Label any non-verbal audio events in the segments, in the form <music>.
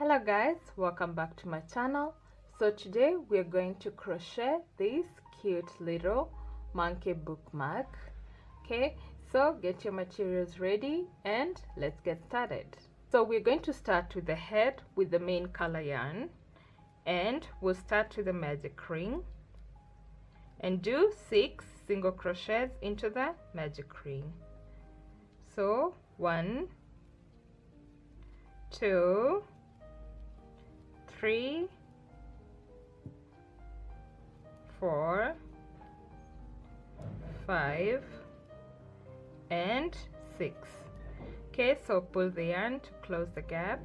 hello guys welcome back to my channel. So today we're going to crochet this cute little monkey bookmark. Okay so get your materials ready and let's get started. So we're going to start with the head with the main color yarn and we'll start with the magic ring and do six single crochets into the magic ring. So one two three four five and six. Okay so pull the yarn to close the gap.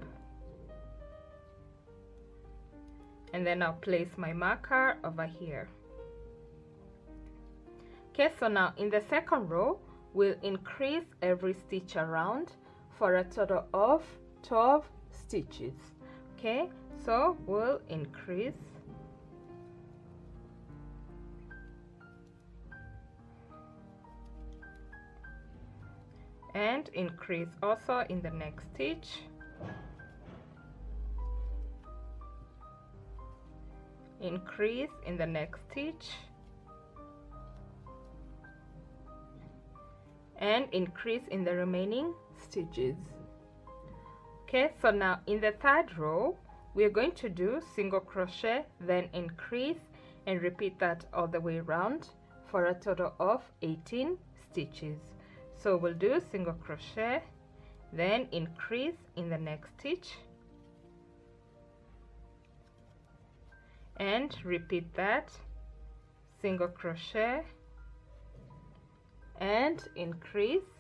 And then I'll place my marker over here. Okay so now in the second row we'll increase every stitch around for a total of 12 stitches. Okay so we'll increase. And increase also in the next stitch. Increase in the next stitch. And increase in the remaining stitches. Okay so now in the third row we're going to do single crochet then increase and repeat that all the way around for a total of 18 stitches. So we'll do single crochet then increase in the next stitch and repeat that single crochet and increase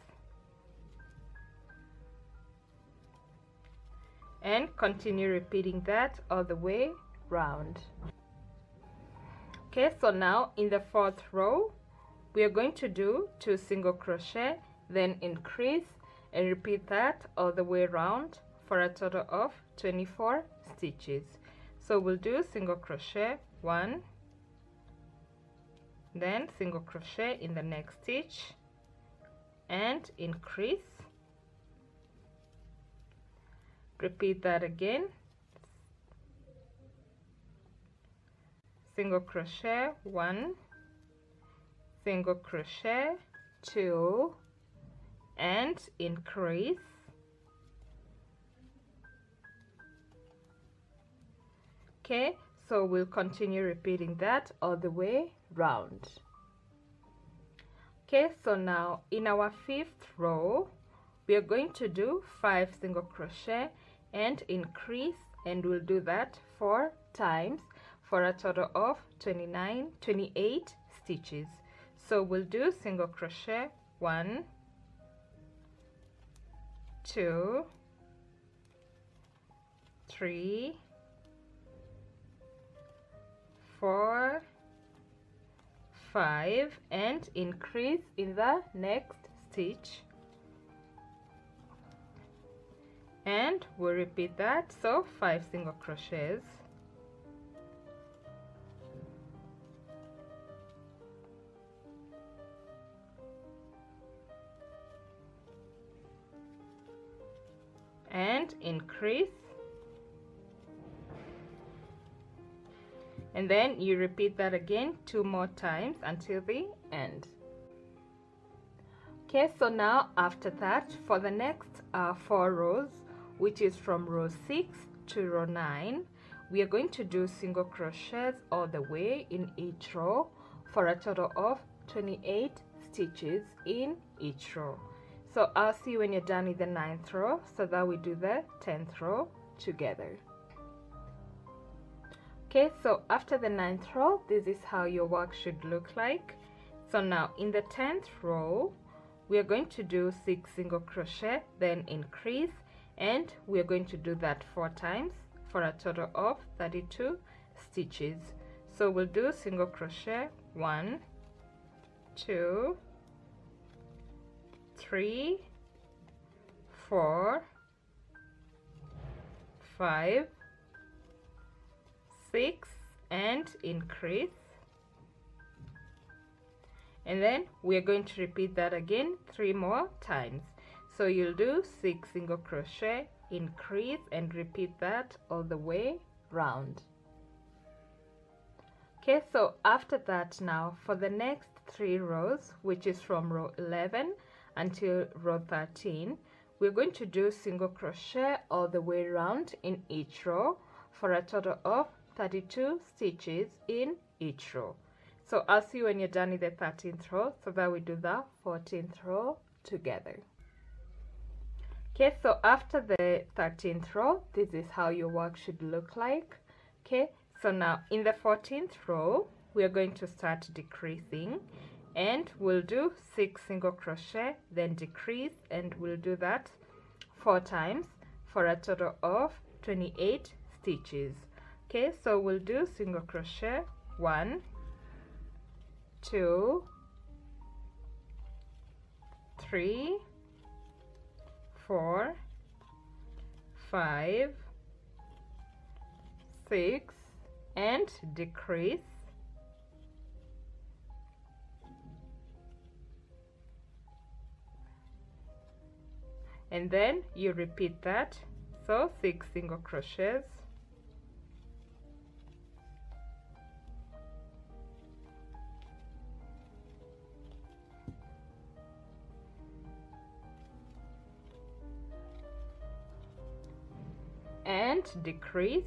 and continue repeating that all the way round. Okay so now in the fourth row we are going to do two single crochet then increase and repeat that all the way around for a total of 24 stitches. So we'll do single crochet one then single crochet in the next stitch and increase repeat that again. Single crochet one. Single crochet two. And increase. Okay so we'll continue repeating that all the way round. Okay so now in our fifth row we are going to do five single crochet and increase and we'll do that four times for a total of 29 28 stitches. So we'll do single crochet one two three four five and increase in the next stitch and we'll repeat that. So five single crochets. And increase. And then you repeat that again two more times until the end. Okay so now after that for the next uh, four rows which is from row 6 to row 9 we are going to do single crochets all the way in each row for a total of 28 stitches in each row. So I'll see you when you're done with the ninth row so that we do the 10th row together. Okay so after the ninth row this is how your work should look like. So now in the 10th row we are going to do six single crochet then increase and we are going to do that four times for a total of 32 stitches. So we'll do single crochet. One two three four five six and increase. And then we are going to repeat that again three more times so you'll do six single crochet increase and repeat that all the way round. Okay so after that now for the next three rows which is from row 11 until row 13 we're going to do single crochet all the way around in each row for a total of 32 stitches in each row. So I'll see you when you're done with the 13th row. So that we do the 14th row together okay so after the 13th row this is how your work should look like. Okay so now in the 14th row we are going to start decreasing and we'll do six single crochet then decrease and we'll do that four times for a total of 28 stitches. Okay so we'll do single crochet one two three four five six and decrease. And then you repeat that. So six single crochets decrease.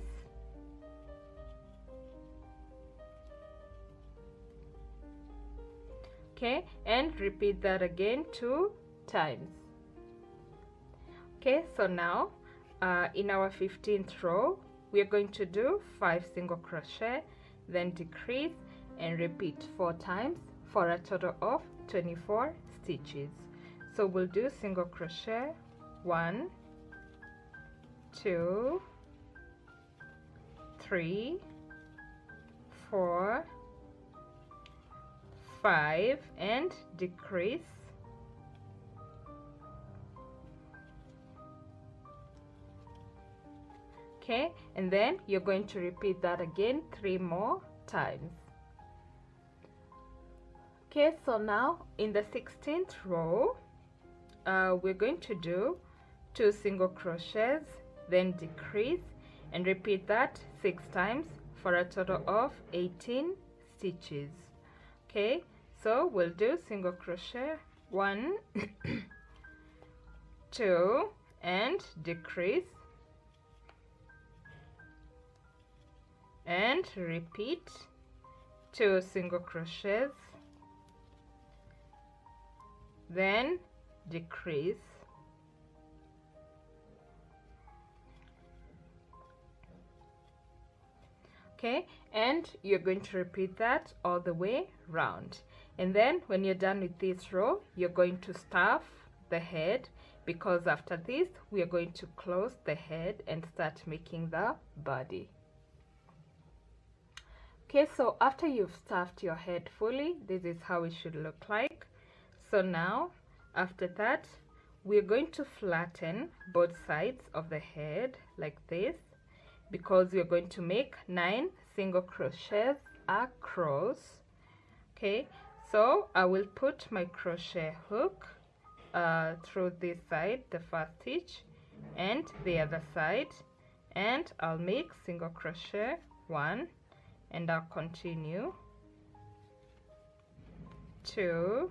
Okay and repeat that again two times. Okay so now uh, in our 15th row we are going to do five single crochet then decrease and repeat four times for a total of 24 stitches. So we'll do single crochet one two three four five and decrease. Okay and then you're going to repeat that again three more times. Okay so now in the 16th row uh, we're going to do two single crochets then decrease and repeat that six times for a total of 18 stitches. Okay so we'll do single crochet. One <coughs> two and decrease. And repeat two single crochets. Then decrease okay? And you're going to repeat that all the way round. And then when you're done with this row you're going to stuff the head because after this we are going to close the head and start making the body. Okay so after you've stuffed your head fully this is how it should look like. So now after that we're going to flatten both sides of the head like this because we're going to make nine single crochets across. Okay so I will put my crochet hook uh, through this side the first stitch and the other side and I'll make single crochet one and I'll continue. Two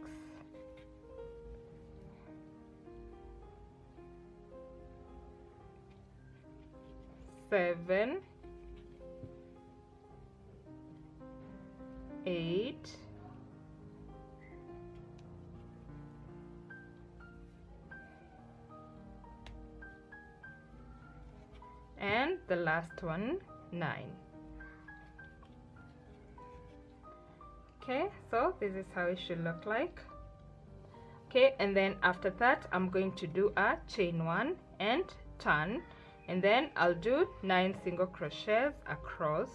and the last one nine. Okay so this is how it should look like. Okay and then after that I'm going to do a chain one and turn and then I'll do nine single crochets across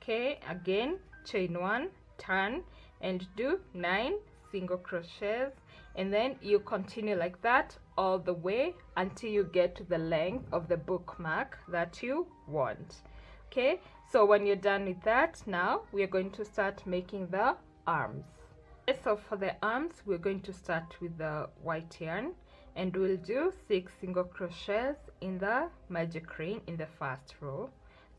okay again chain one turn and do nine single crochets. And then you continue like that all the way until you get to the length of the bookmark that you want. Okay so when you're done with that now we're going to start making the arms. So for the arms we're going to start with the white yarn. And we'll do six single crochets in the magic ring in the first row.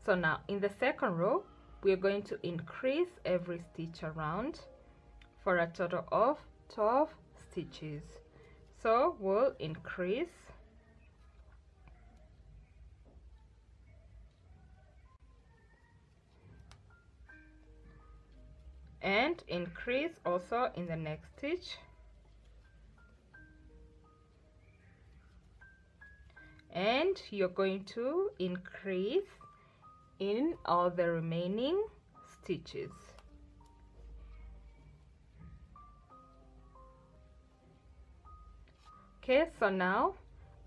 So now in the second row we're going to increase every stitch around for a total of 12 stitches. So we'll increase. And increase also in the next stitch. And you're going to increase in all the remaining stitches. Okay so now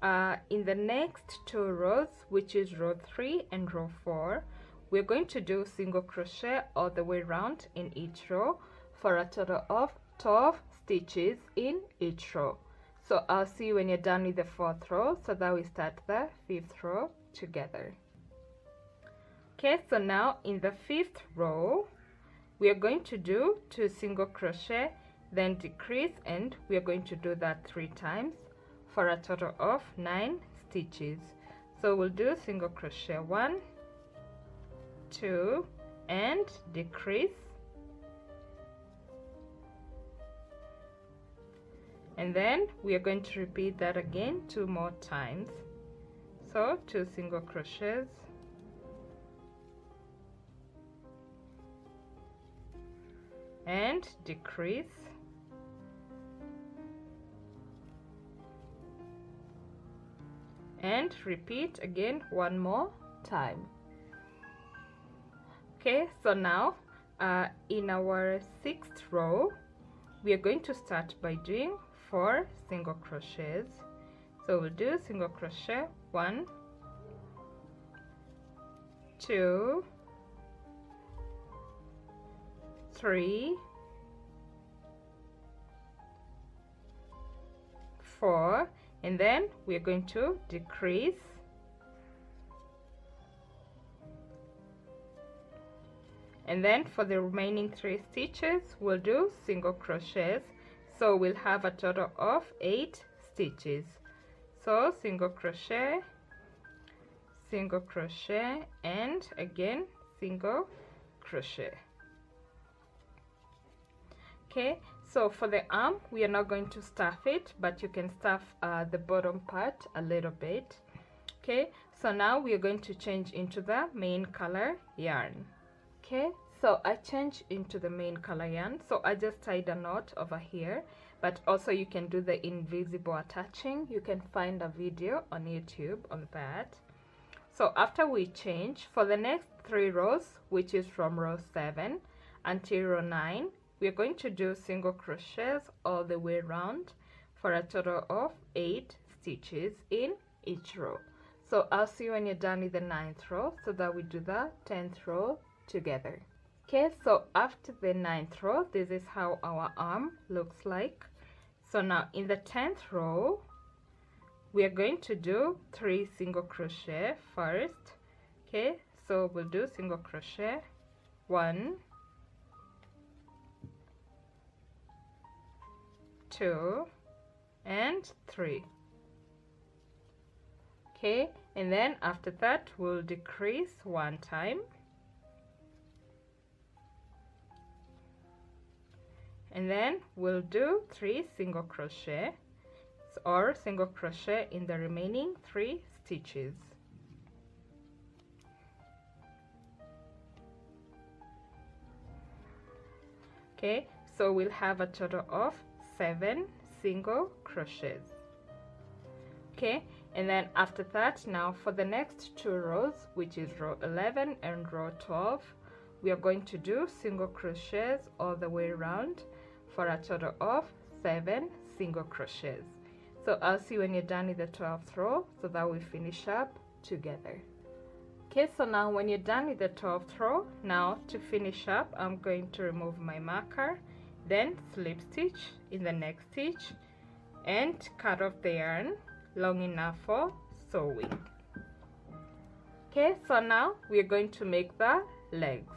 uh, in the next two rows which is row 3 and row 4 we're going to do single crochet all the way around in each row for a total of 12 stitches in each row. So I'll see you when you're done with the fourth row. So that we start the fifth row together okay so now in the fifth row we are going to do two single crochet then decrease and we are going to do that three times for a total of nine stitches. So we'll do single crochet one two and decrease. And then we are going to repeat that again two more times. So two single crochets and decrease. And repeat again one more time. Okay so now uh, in our sixth row we are going to start by doing four single crochets. So we'll do single crochet. One two three, four, and then we're going to decrease and then for the remaining three stitches we'll do single crochets. So we'll have a total of eight stitches. So single crochet single crochet and again single crochet okay so for the arm we are not going to stuff it but you can stuff uh, the bottom part a little bit. Okay so now we are going to change into the main color yarn. Okay so I change into the main color yarn. So I just tied a knot over here but also you can do the invisible attaching. You can find a video on YouTube on that. So after we change for the next three rows which is from row 7 until row 9 we're going to do single crochets all the way around for a total of eight stitches in each row. So i'll see you when you're done with the ninth row. So that we do the 10th row together. Okay so after the ninth row this is how our arm looks like. So now in the 10th row we are going to do three single crochet first. Okay so we'll do single crochet one two and three. Okay and then after that we'll decrease one time. And then we'll do three single crochet or single crochet in the remaining three stitches. Okay so we'll have a total of seven single crochets. Okay and then after that now for the next two rows which is row 11 and row 12 we are going to do single crochets all the way around for a total of seven single crochets. So I'll see when you're done with the 12th row so that we finish up together. Okay so now when you're done with the 12th row now to finish up I'm going to remove my marker then slip stitch in the next stitch and cut off the yarn long enough for sewing. Okay so now we're going to make the legs